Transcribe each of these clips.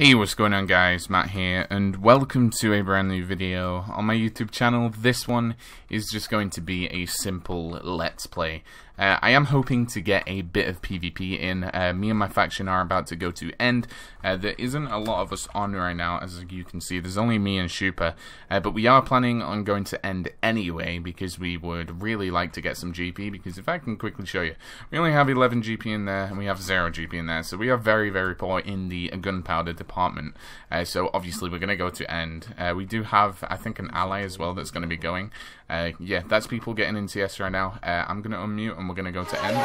Hey, what's going on guys, Matt here, and welcome to a brand new video on my YouTube channel. This one is just going to be a simple Let's Play. Uh, I am hoping to get a bit of PvP in. Uh, me and my faction are about to go to end. Uh, there isn't a lot of us on right now, as you can see. There's only me and Shupa, uh, but we are planning on going to end anyway, because we would really like to get some GP, because if I can quickly show you, we only have 11 GP in there, and we have 0 GP in there, so we are very, very poor in the gunpowder department. Uh, so obviously we're going to go to end. Uh, we do have, I think, an ally as well that's going to be going. yeah, that's people getting in TS right now. I'm going to unmute and we're going to go to end.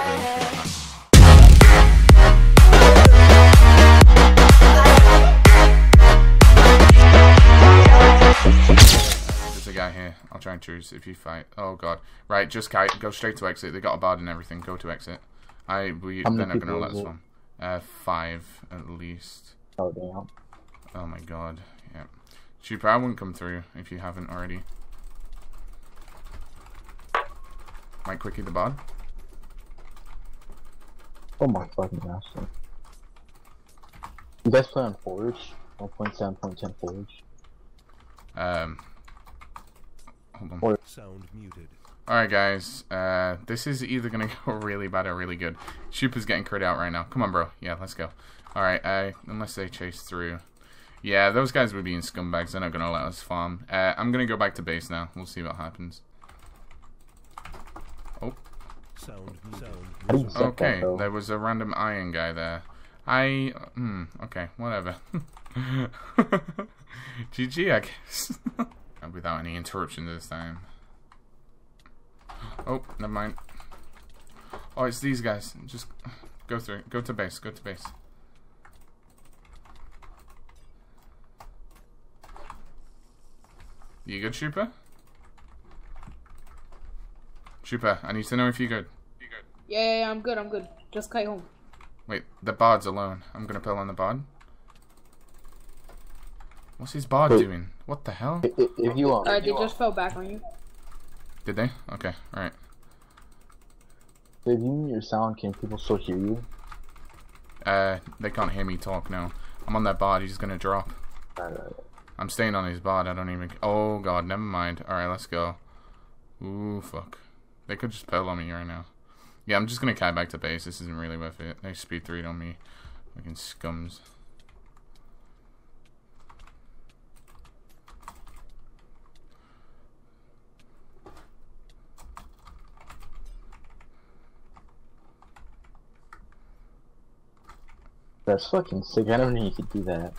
There's a guy here. I'll try and choose if you fight. Oh god. Right, just kite. Go straight to exit. They got a bard and everything. Go to exit. I we they're not gonna let us one. Uh, five at least. Oh damn. Oh my god. Yeah. Super, I wouldn't come through if you haven't already. Might quickie the bard. Oh my fucking gosh. You guys play on Forge? 1.7.10 Forge? Um. Hold on. Sound muted. Alright guys, uh, this is either gonna go really bad or really good. Shupa's getting crit out right now. Come on bro, yeah, let's go. Alright, uh, unless they chase through. Yeah, those guys would be in scumbags, they're not gonna let us farm. Uh, I'm gonna go back to base now, we'll see what happens. Oh. Sound, sound. Okay, there was a random iron guy there. I, hmm, okay, whatever. GG, I guess. Without any interruption this time. Oh, never mind. Oh, it's these guys. Just go through. Go to base. Go to base. You good, Trooper? Trooper, I need to know if you're good. You good? Yeah, yeah, yeah, I'm good, I'm good. Just kite home. Wait, the bard's alone. I'm gonna pull on the bard. What's his bard Wait. doing? What the hell? If, if you want. Alright, they just fell back on you. Did they? Okay, alright. Did you mute your sound, can people still hear you? Uh, they can't hear me talk now. I'm on that bard, he's gonna drop. Alright. I'm staying on his bard, I don't even... Oh god, never mind. Alright, let's go. Ooh, fuck. They could just pearl on me right now. Yeah, I'm just gonna kite back to base. This isn't really worth it. They speed 3 on me. Fucking scums. That's fucking sick. I don't know you could do that.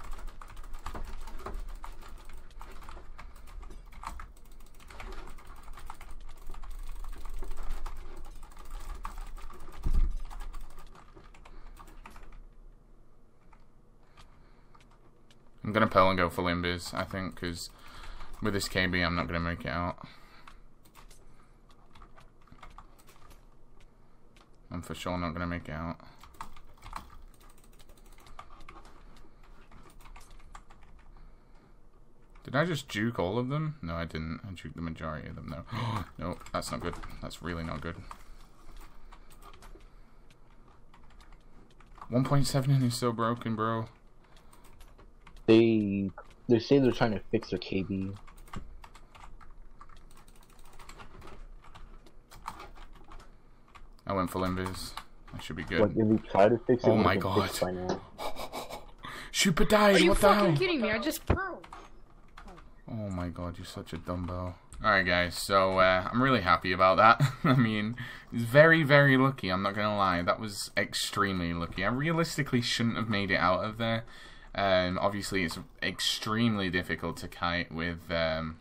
I'm gonna pell and go for Limbers, I think, because with this KB I'm not gonna make it out. I'm for sure not gonna make it out. Did I just juke all of them? No, I didn't. I juked the majority of them, though. no, that's not good. That's really not good. 1.7 is so broken, bro. They they say they're trying to fix their KB. I went for Limbers. That should be good. What, did we try to fix it? Oh my god. Super died, Are you what the fucking kidding me? I just pearled. Oh my god, you're such a dumbo. Alright guys, so uh, I'm really happy about that. I mean, it's very, very lucky, I'm not gonna lie. That was extremely lucky. I realistically shouldn't have made it out of there. Obviously, it's extremely difficult to kite with um,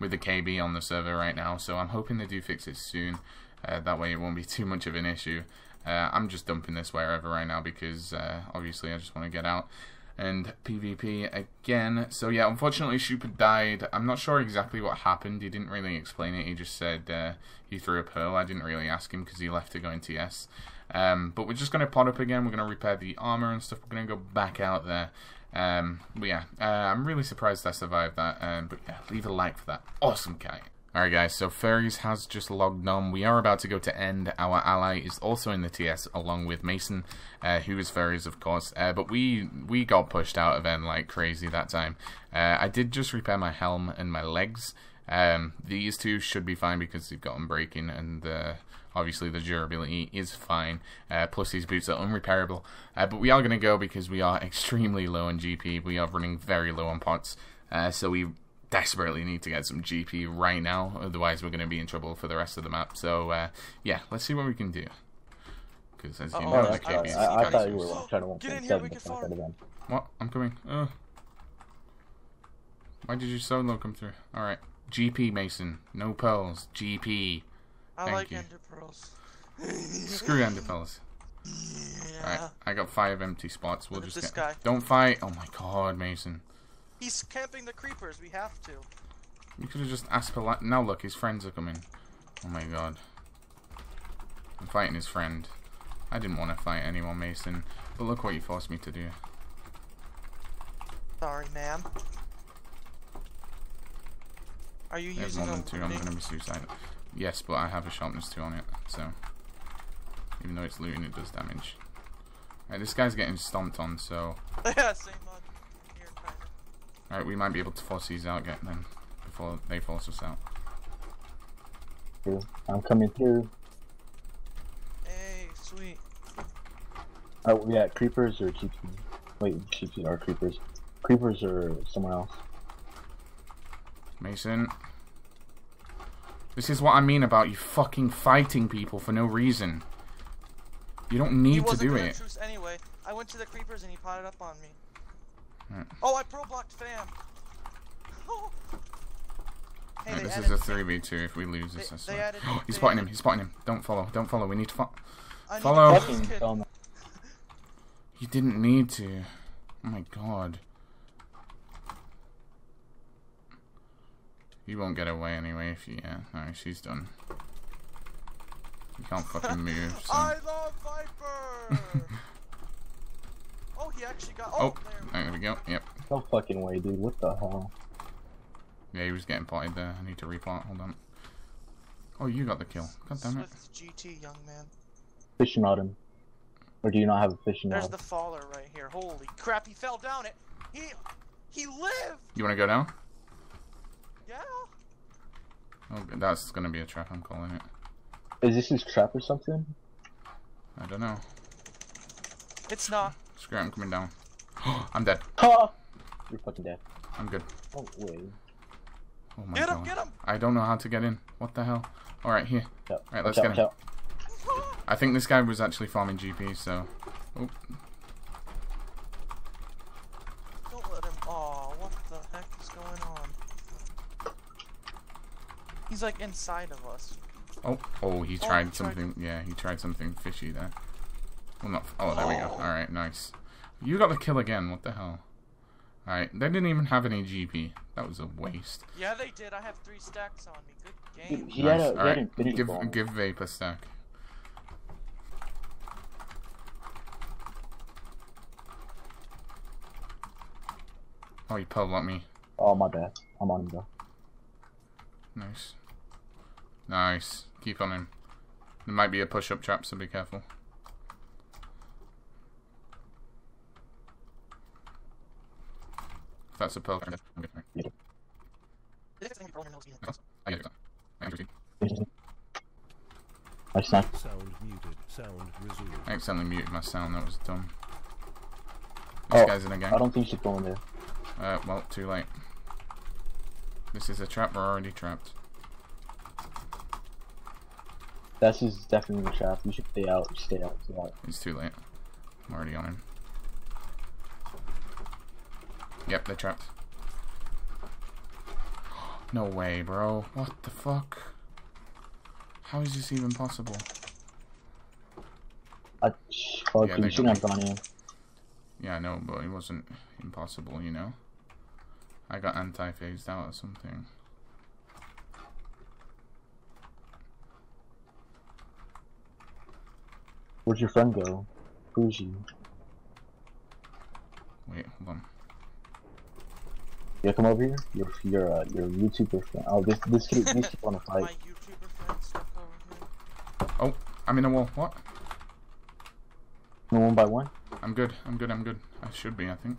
with the KB on the server right now, so I'm hoping they do fix it soon. Uh, that way it won't be too much of an issue. Uh, I'm just dumping this wherever right now because uh, obviously I just want to get out and PvP again. So yeah, unfortunately Shupa died. I'm not sure exactly what happened. He didn't really explain it. He just said uh, he threw a pearl. I didn't really ask him because he left to go in TS. Um, but we're just going to pot up again. We're going to repair the armor and stuff. We're going to go back out there. Um, but yeah, uh, I'm really surprised I survived that. Um, but yeah, leave a like for that awesome kite. Alright guys, so Furries has just logged on. We are about to go to end. Our ally is also in the TS along with Mason, uh, who is Furries of course. Uh, but we we got pushed out of end like crazy that time. Uh, I did just repair my helm and my legs. Um, these two should be fine because they've got breaking and uh, obviously the durability is fine. Uh, plus these boots are unrepairable. Uh, but we are going to go because we are extremely low on GP. We are running very low on pots. So we desperately need to get some GP right now, otherwise we're going to be in trouble for the rest of the map. So, uh, yeah, let's see what we can do. Because as you Uh-oh, know, I- the KB is I, I thought you were trying to Get in here, we can if not farm. What? I'm coming. Uh. Why did your solo come through? Alright. GP, Mason. No pearls. GP. I Thank like you. ender pearls. Screw ender pearls. Yeah. Alright, I got five empty spots. We'll Look just this get. guy. Don't fight. Oh my god, Mason. He's camping the creepers. We have to. You could have just asked polite. Now look, his friends are coming. Oh my god. I'm fighting his friend. I didn't want to fight anyone, Mason. But look what you forced me to do. Sorry, ma'am. Are you There's using more than two. I'm going to be suicidal. Yes, but I have a sharpness 2 on it. So, even though it's looting, it does damage. Alright, this guy's getting stomped on, so... yeah, same on here, kind of. Alright, we might be able to force these out get then. Before they force us out. I'm coming through. Hey, sweet. Oh, we got creepers or GP? Wait, GP are creepers. Creepers or somewhere else? Mason. This is what I mean about you fucking fighting people for no reason. You don't need to wasn't do gonna it. truce anyway. I went to the creepers and he potted up on me. Right. Oh, I pro blocked fam. hey, Right, this is a fam- 2v2 if we lose this. They- I they swear. added- he's spotting him, he's spotting him. Don't follow, don't follow. We need to follow. I need Follow. kill this Fucking kid. dumb. You didn't need to. Oh my god. You won't get away anyway if you. Yeah, no, she's done. You can't fucking move. So. I love Viper. oh, he actually got. Oh, Oh, there. there we go. Yep. No fucking way, dude. What the hell? Yeah, he was getting potted there. I need to repot. Hold on. Oh, you got the kill. God damn it. Swift GT, young man. Fishing rod him. Or do you not have a fishing There's rod? the faller right here. Holy crap, he fell down it. He he lived. You want to go down? Yeah. Oh, that's gonna be a trap. I'm calling it. Is this his trap or something? I don't know. It's not. Screw it. I'm coming down. I'm dead. Ha! You're fucking dead. I'm good. Oh, wait. Oh my Get him, god. get him. I don't know how to get in. What the hell? Alright, here. Yep. Right, let's out, get him. out. I think this guy was actually farming GP, so. Oh, Don't let him. Oh, what the heck is going on? He's like inside of us. oh, oh, he oh, he tried tried something. Yeah, he tried something fishy there. Well, not. Oh, there we go. Alright, nice. You got the kill again. What the hell? Alright, they didn't even have any GP. That was a waste. Yeah, they did. I have three stacks on me. Good game. he nice. had, a, he Alright, give ball. give Vape a stack. Oh, you pearl blocked me. Oh, my bad. I'm on him, though. Nice. Nice. Keep on him. There might be a push-up trap, so be careful. If that's a pearl. I'm good. I get it. I get it. I snapped. Sound muted. Sound resumed. I accidentally muted my sound. That was dumb. This Oh, guy's in a I gang. I don't think you should go in there. Uh, well, too late. This is a trap. We're already trapped. This is definitely a trap. You should stay out. Stay out. Stay out. It's too late. I'm already on him. Yep, they're trapped. No way, bro. What the fuck? How is this even possible? I, Yeah, you they shouldn't have gone in. Yeah, I know, but it wasn't impossible, you know? I got anti-phased out or something. Where'd your friend go? Who's he? Wait, hold on. Yeah, come over here. Your your uh, your YouTuber friend. Oh, this this kid these people on a My fight. YouTuber friend stuck over here. I'm in a wall. What? No one by one. I'm good. I'm good. I'm good. I should be. I think.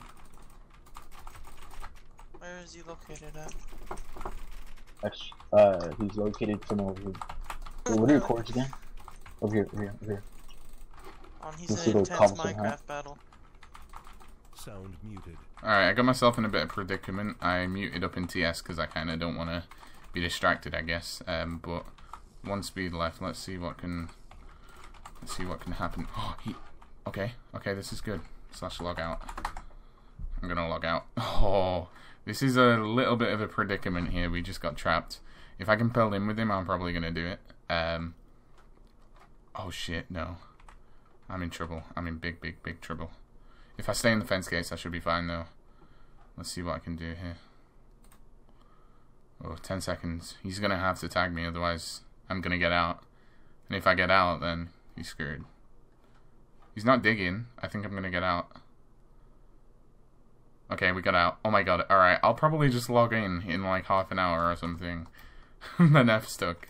Where is he located at? Actually, uh, he's located somewhere over here. Wait, what are your chords again? Over here, over here, over here. Um, he's This in an intense Minecraft hut. battle. Sound muted. Alright, I got myself in a bit of predicament. I muted up in TS because I kind of don't want to be distracted, I guess. Um, but one speed left. Let's see what can. Let's see what can happen. Oh, he. Okay, okay, this is good. Slash log out. I'm gonna log out. Oh, this is a little bit of a predicament here. We just got trapped. If I can pull in with him, I'm probably gonna do it. Um. Oh shit, no. I'm in trouble. I'm in big, big, big trouble. If I stay in the fence case, I should be fine though. Let's see what I can do here. Oh, 10 seconds. He's gonna have to tag me, otherwise I'm gonna get out. And if I get out, then he's screwed. He's not digging. I think I'm gonna get out. Okay, we got out. Oh my god. Alright, I'll probably just log in in like half an hour or something. then F stuck.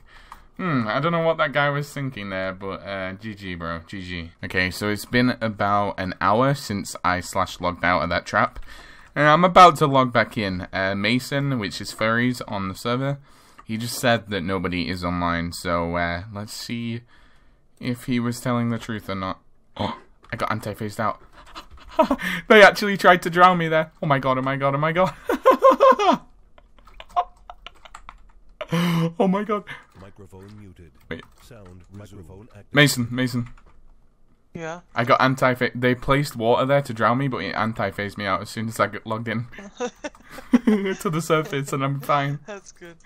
Hmm, I don't know what that guy was thinking there, but uh, GG, bro, GG. Okay, so it's been about an hour since I slash logged out of that trap, and I'm about to log back in. Uh, Mason, which is furries on the server, he just said that nobody is online, so uh, let's see if he was telling the truth or not. Oh, I got anti-phased out. they actually tried to drown me there. Oh my god, oh my god, oh my god. oh my god. Microphone muted. Wait. Sound microphone active. Mason, Mason. Yeah. I got anti They placed water there to drown me, but it anti phased me out as soon as I got logged in to the surface, and I'm fine. That's good.